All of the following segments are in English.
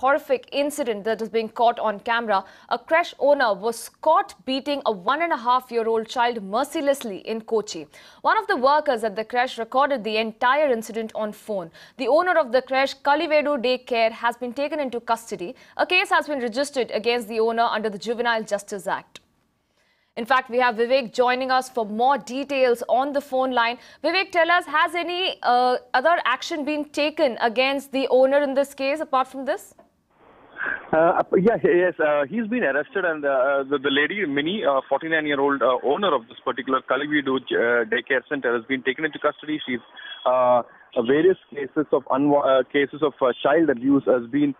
horrific incident that is being caught on camera. A creche owner was caught beating a one and a half year old child mercilessly in Kochi. One of the workers at the creche recorded the entire incident on phone. The owner of the creche, Kalividu Day Care, has been taken into custody. A case has been registered against the owner under the Juvenile Justice Act. In fact, we have Vivek joining us for more details on the phone line. Vivek, tell us, has any uh, other action been taken against the owner in this case apart from this? Uh, yeah, yes, uh, he's been arrested, and uh, the, the lady, Mini, 49-year-old uh, owner of this particular Kalividu uh, daycare center, has been taken into custody. She's uh, various cases of cases of child abuse has been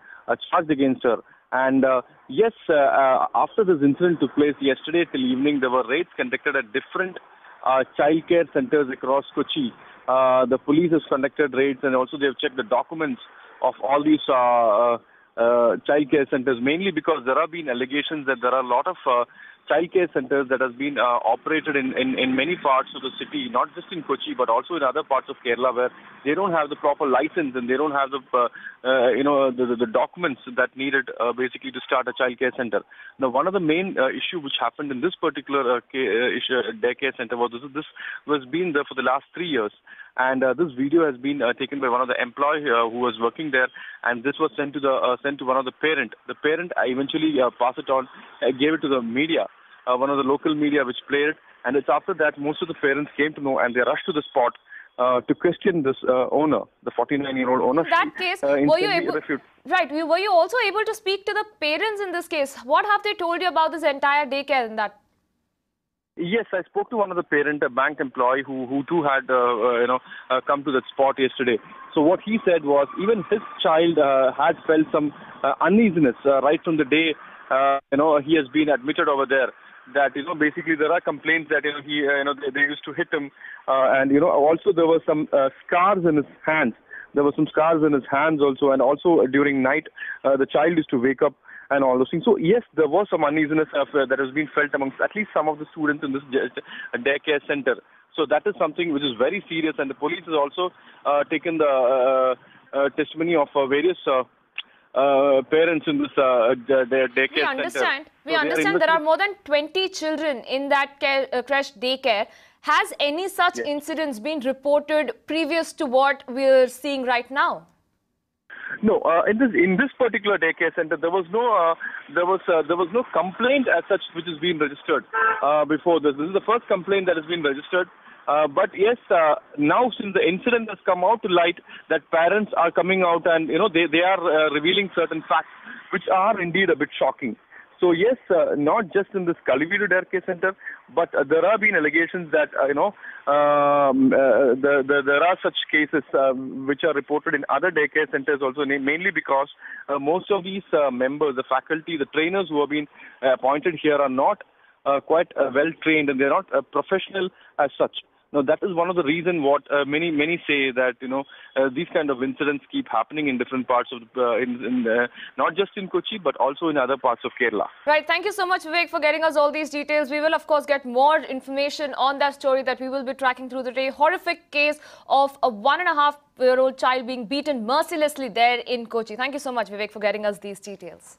charged against her. And uh, yes, uh, uh, after this incident took place yesterday till evening, there were raids conducted at different uh, childcare centers across Kochi. Uh, the police has conducted raids and also they've checked the documents of all these uh, childcare centers, mainly because there have been allegations that there are a lot of uh, childcare centers that has been uh, operated in, in, in many parts of the city, not just in Kochi, but also in other parts of Kerala where they don't have the proper license and they don't have the, uh, uh, you know, the, the, documents that needed uh, basically to start a childcare center. Now, one of the main uh, issue which happened in this particular uh, issue, daycare center was this, this was been there for the last three years. And uh, this video has been uh, taken by one of the employees uh, who was working there, and this was sent to the uh, sent to one of the parent. The parent eventually passed it on, gave it to the media, one of the local media which played it. And it's after that most of the parents came to know and they rushed to the spot uh, to question this uh, owner, the 49-year-old owner. In that case, uh, were you able, right? Were you also able to speak to the parents in this case? What have they told you about this entire daycare in that? Yes, I spoke to one of the parent, a bank employee who who too had uh, uh, you know uh, come to that spot yesterday. So what he said was even his child uh, had felt some uh, uneasiness uh, right from the day uh, you know he has been admitted over there. That you know basically there are complaints that you know he uh, you know they, they used to hit him, uh, and you know also there were some uh, scars in his hands. There were some scars in his hands also, and also during night uh, the child used to wake up and all those things. So yes, there was some uneasiness of, uh, that has been felt amongst at least some of the students in this daycare center. So that is something which is very serious, and the police has also uh, taken the uh, uh testimony of uh, various. Uh, parents in this daycare we understand. We so understand there are more than 20 children in that care, creche daycare. Has any such yes. incidents been reported previous to what we're seeing right now? No, uh, in this in this particular daycare center, there was no uh, there was uh, there was no complaint as such which has been registered uh, before this. This is the first complaint that has been registered. Uh, but yes, uh, now since the incident has come out to light, that parents are coming out and you know they they are revealing certain facts which are indeed a bit shocking. So yes, uh, not just in this Kalividu Daycare Center, but uh, there have been allegations that uh, you know um, uh, the, the, there are such cases um, which are reported in other daycare centers also, mainly because uh, most of these uh, members, the faculty, the trainers who have been appointed here are not quite well trained and they're not professional as such. Now that is one of the reasons what uh, many many say that you know uh, these kind of incidents keep happening in different parts of uh, in, in uh, not just in Kochi but also in other parts of Kerala. Right. Thank you so much, Vivek, for getting us all these details. We will of course get more information on that story that we will be tracking through the day. Horrific case of a one and a half year old child being beaten mercilessly there in Kochi. Thank you so much, Vivek, for getting us these details.